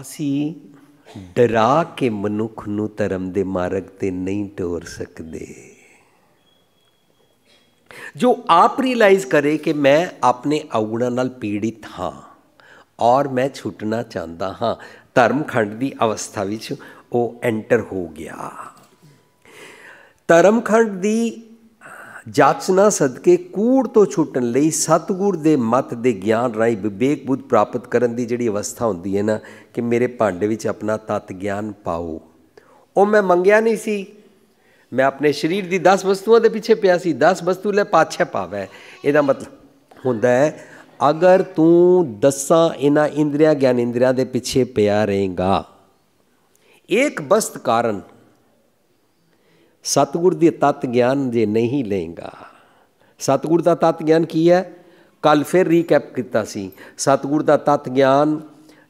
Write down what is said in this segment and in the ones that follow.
ਅਸੀਂ ਡਰਾ ਕੇ ਮਨੁੱਖ ਨੂੰ ਧਰਮ ਦੇ ਮਾਰਗ ਤੇ ਨਹੀਂ ਤੋਰ ਸਕਦੇ। ਜੋ ਆਪ ਰਿਅਲਾਈਜ਼ ਕਰੇ ਕਿ ਮੈਂ ਆਪਣੇ ਔਗਣਾਂ ਨਾਲ ਪੀੜਿਤ ਹਾਂ ਔਰ ਮੈਂ ਛੁੱਟਣਾ ਚਾਹੁੰਦਾ ਹਾਂ ਧਰਮਖੰਡ ਦੀ ਅਵਸਥਾ ਵਿੱਚ ਉਹ ਐਂਟਰ ਹੋ ਗਿਆ। ਧਰਮਖੰਡ ਦੀ ਜਾਚਨਾ ਸਦਕੇ ਕੂੜ ਤੋਂ ਛੁੱਟਣ ਲਈ ਸਤਗੁਰ ਦੇ ਮਤ ਦੇ ਗਿਆਨ ਰਾਹੀਂ ਵਿਵੇਕ ਬੁੱਧ ਪ੍ਰਾਪਤ ਕਰਨ ਦੀ ਜਿਹੜੀ ਅਵਸਥਾ ਹੁੰਦੀ ਹੈ ਨਾ, ਕਿ ਮੇਰੇ ਭਾਂਡੇ ਵਿੱਚ ਆਪਣਾ ਤਤ ਗਿਆਨ ਪਾਓ। ਉਹ ਮੈਂ ਮੰਗਿਆ ਨਹੀਂ ਸੀ। ਮੈਂ ਆਪਣੇ ਸਰੀਰ ਦੀ 10 ਵਸਤੂਆਂ ਦੇ ਪਿੱਛੇ ਪਿਆ ਸੀ। 10 ਵਸਤੂ ਲੈ ਪਾਛੇ ਪਾਵੇ। ਇਹਦਾ ਮਤਲਬ ਹੁੰਦਾ ਹੈ, ਅਗਰ ਤੂੰ ਦਸਾਂ ਇਹਨਾਂ ਇੰਦਰੀਆਂ, ਗਿਆਨ ਇੰਦਰੀਆਂ ਦੇ ਪਿੱਛੇ ਪਿਆ ਰਹੇਗਾ ਇੱਕ ਬਸਤ ਕਾਰਨ ਸਤਗੁਰ ਦੀ ਤਤ ਗਿਆਨ ਜੇ ਨਹੀਂ ਲਏਗਾ ਸਤਗੁਰ ਦਾ ਤਤ ਗਿਆਨ ਕੀ ਹੈ ਕੱਲ ਫਿਰ ਰੀਕੈਪ ਕੀਤਾ ਸੀ ਸਤਗੁਰ ਦਾ ਤਤ ਗਿਆਨ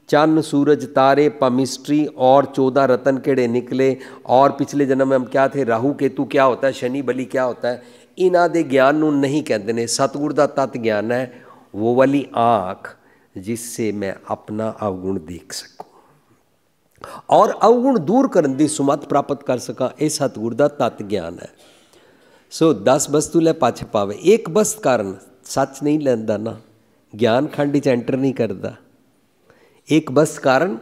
चंद सूरज तारे पमिस्ट्री और चौदह रतन केड़े निकले और पिछले जन्म में हम क्या थे राहु केतु क्या होता है शनि बलि क्या होता है इन्हों के ज्ञान ਨੂੰ ਨਹੀਂ ਕਹਿੰਦੇ ਨੇ ਸਤਗੁਰ ਦਾ ਤਤ ਗਿਆਨ ਹੈ ਉਹ ਵਾਲੀ ਆँख जिससे मैं अपना अवगुण देख सकूं ਔਰ ਅਵਗੁਣ ਦੂਰ ਕਰਨ ਦੀ ਸੁਮਤ ਪ੍ਰਾਪਤ ਕਰ ਸਕਾਂ, ਇਹ ਸਤਗੁਰ ਦਾ ਤਤ ਗਿਆਨ ਹੈ। ਸੋ 10 ਵਸਤੂ ਲੈ ਪਛ ਪਾਵੇ। ਇੱਕ ਬਸਤ ਕਾਰਨ ਸੱਚ ਨਹੀਂ ਲੈਂਦਾ ਨਾ, ਗਿਆਨ ਖੰਡ ਵਿੱਚ ਐਂਟਰ ਨਹੀਂ ਕਰਦਾ। ਇੱਕ ਬਸ ਕਾਰਨ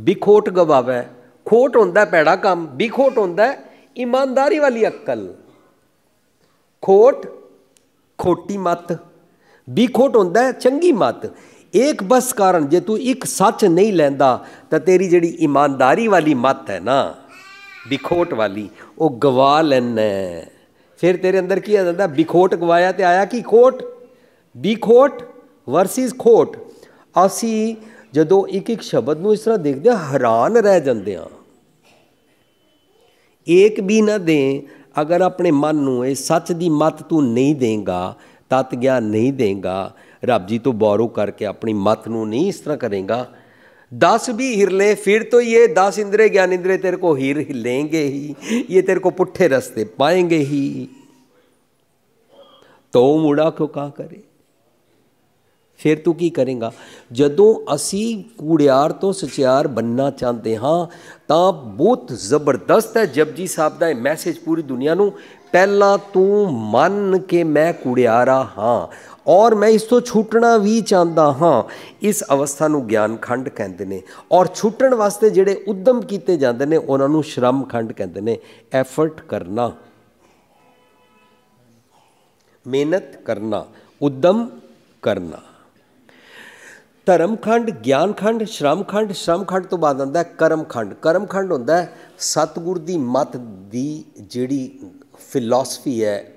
ਬਿਖੋਟ ਗਵਾਵੇ। ਖੋਟ ਹੁੰਦਾ ਪੈੜਾ ਕੰਮ ਬਿਖੋਟ ਹੁੰਦਾ ਇਮਾਨਦਾਰੀ ਵਾਲੀ ਅਕਲ। ਖੋਟ ਖੋਟੀ ਮਤ ਬਿਖੋਟ ਹੁੰਦਾ ਚੰਗੀ ਮਤ। ਇੱਕ ਬਸ ਕਾਰਨ ਜੇ ਤੂੰ ਇੱਕ ਸੱਚ ਨਹੀਂ ਲੈਂਦਾ ਤਾਂ ਤੇਰੀ ਜਿਹੜੀ ਇਮਾਨਦਾਰੀ ਵਾਲੀ ਮਤ ਹੈ ਨਾ ਬਿਖੋਟ ਵਾਲੀ ਉਹ ਗਵਾ ਲੈਣਾ ਫਿਰ ਤੇਰੇ ਅੰਦਰ ਕੀ ਆ ਜਾਂਦਾ ਬਿਖੋਟ ਗਵਾਇਆ ਤੇ ਆਇਆ ਕੀ ਖੋਟ ਬਿਖੋਟ ਵਰਸਿਸ ਖੋਟ ਅਸੀਂ ਜਦੋਂ ਇੱਕ ਇੱਕ ਸ਼ਬਦ ਨੂੰ ਇਸ ਤਰ੍ਹਾਂ ਦੇਖਦੇ ਹਾਂ ਹੈਰਾਨ ਰਹਿ ਜਾਂਦੇ ਹਾਂ ਇੱਕ ਵੀ ਨਾ ਦੇ ਅਗਰ ਆਪਣੇ ਮਨ ਨੂੰ ਇਹ ਸੱਚ ਦੀ ਮਤ ਤੂੰ ਨਹੀਂ ਦੇਂਗਾ ਤਤ ਗਿਆਨ ਨਹੀਂ ਦੇਂਗਾ ਰੱਬ ਜੀ ਤੋਂ ਬੋਰੋ ਕਰਕੇ ਆਪਣੀ ਮਤ ਨੂੰ ਨਹੀਂ ਇਸ ਤਰ੍ਹਾਂ ਕਰੇਗਾ 10 भी हिरले फिर तो ये दस इंद्रे ज्ञान इंद्रे तेरे को हिर हिलेंगे ही ये तेरे को पुट्ठे रास्ते पाएंगे ही तो मुड़ा क्यों कहा करे ਫਿਰ ਤੂੰ ਕੀ ਕਰੇਗਾ? ਜਦੋਂ ਅਸੀਂ ਕੂੜਿਆਰ ਤੋਂ ਸਚਿਆਰ ਬੰਨਣਾ ਚਾਹੁੰਦੇ ਹਾਂ, ਤਾਂ ਬਹੁਤ ਜ਼ਬਰਦਸਤ ਹੈ ਜਪਜੀ ਸਾਹਿਬ ਦਾ ਇਹ ਮੈਸੇਜ ਪੂਰੀ ਦੁਨੀਆ ਨੂੰ। ਪਹਿਲਾਂ ਤੂੰ ਮੰਨ ਕੇ ਮੈਂ ਕੂੜਿਆਰਾ ਹਾਂ ਔਰ ਮੈਂ ਇਸ ਤੋਂ ਛੁੱਟਣਾ ਵੀ ਚਾਹੁੰਦਾ ਹਾਂ। ਇਸ ਅਵਸਥਾ ਨੂੰ ਗਿਆਨ ਖੰਡ ਕਹਿੰਦੇ ਨੇ ਔਰ ਛੁੱਟਣ ਵਾਸਤੇ ਜਿਹੜੇ ਉਦਮ ਕੀਤੇ ਜਾਂਦੇ ਨੇ, ਉਹਨਾਂ ਨੂੰ ਸ਼ਰਮ ਖੰਡ ਕਹਿੰਦੇ ਨੇ। ਐਫਰਟ ਕਰਨਾ। ਮਿਹਨਤ ਕਰਨਾ। ਉਦਮ ਕਰਨਾ। ਧਰਮਖੰਡ, ਗਿਆਨਖੰਡ, ਸ਼ਰਮਖੰਡ ਸ਼ਰਮਖੰਡ ਤੋਂ ਬਾਅਦ ਆਉਂਦਾ ਕਰਮਖੰਡ। ਕਰਮਖੰਡ ਹੁੰਦਾ ਹੈ ਸਤਗੁਰ ਦੀ ਮਤ ਦੀ ਜਿਹੜੀ ਫਿਲਾਸਫੀ ਹੈ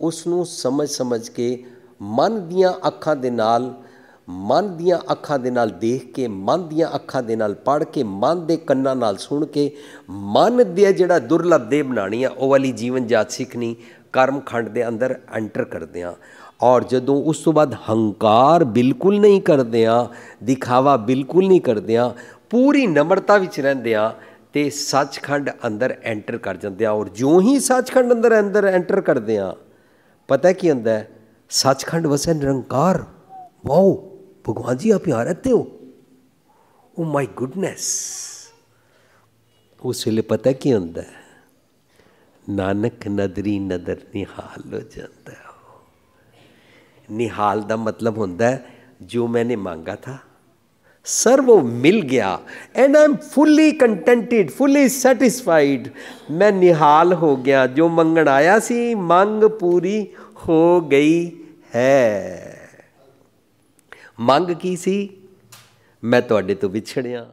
ਉਸ ਨੂੰ ਸਮਝ ਸਮਝ ਕੇ ਮਨ ਦੀਆਂ ਅੱਖਾਂ ਦੇ ਨਾਲ, ਮਨ ਦੀਆਂ ਅੱਖਾਂ ਦੇ ਨਾਲ ਦੇਖ ਕੇ, ਮਨ ਦੀਆਂ ਅੱਖਾਂ ਦੇ ਨਾਲ ਪੜ੍ਹ ਕੇ, ਮਨ ਦੇ ਕੰਨਾਂ ਨਾਲ ਸੁਣ ਕੇ, ਮਨ ਦੇ ਜਿਹੜਾ ਦੁਰਲਭ ਦੇ ਬਣਾਣੀ ਆ, ਉਹ ਵਾਲੀ ਜੀਵਨ ਜਾਤ ਸਿੱਖਣੀ ਕਰਮਖੰਡ ਦੇ ਅੰਦਰ ਐਂਟਰ ਕਰਦੇ ਆ ਔਰ ਜਦੋਂ ਉਸ ਤੋਂ ਬਾਅਦ ਹੰਕਾਰ ਬਿਲਕੁਲ ਨਹੀਂ ਕਰਦੇ ਆ ਦਿਖਾਵਾ ਬਿਲਕੁਲ ਨਹੀਂ ਕਰਦੇ ਆ ਪੂਰੀ ਨਮਰਤਾ ਵਿੱਚ ਰਹਿੰਦੇ ਆ ਤੇ ਸੱਚਖੰਡ ਅੰਦਰ ਐਂਟਰ ਕਰ ਜਾਂਦੇ ਆ ਔਰ ਜਿਉਂ ਹੀ ਸੱਚਖੰਡ ਅੰਦਰ ਅੰਦਰ ਐਂਟਰ ਕਰਦੇ ਆ ਪਤਾ ਕੀ ਹੁੰਦਾ ਹੈ? ਸੱਚਖੰਡ ਵਸੇ ਨਿਰੰਕਾਰ। ਵਾਓ, ਭਗਵਾਨ ਜੀ, ਆਪ ਯਹਾਂ ਰਹਤੇ ਹੋ। ਓ ਮਾਈ ਗੁੱਡਨੈਸ ਉਸ ਵੇਲੇ ਪਤਾ ਕੀ ਹੁੰਦਾ ਹੈ? ਨਾਨਕ ਨਦਰੀ ਨਦਰ ਨਿਹਾਲ ਹੋ ਜਾਂਦਾ ਹੈ। ਨਿਹਾਲ ਦਾ ਮਤਲਬ ਹੁੰਦਾ ਹੈ, ਜੋ ਮੈਨੇ ਮੰਗਾ ਥਾ, ਸਰ ਉਹ ਮਿਲ ਗਿਆ and I fully ਕੰਟੈਂਟਡ fully satisfied ਮੈਂ ਨਿਹਾਲ ਹੋ ਗਿਆ, ਜੋ ਮੰਗਣ ਆਇਆ ਸੀ, ਮੰਗ ਪੂਰੀ ਹੋ ਗਈ ਹੈ। ਮੰਗ ਕੀ ਸੀ? ਮੈਂ ਤੁਹਾਡੇ ਤੋਂ ਵਿਛੜਿਆ।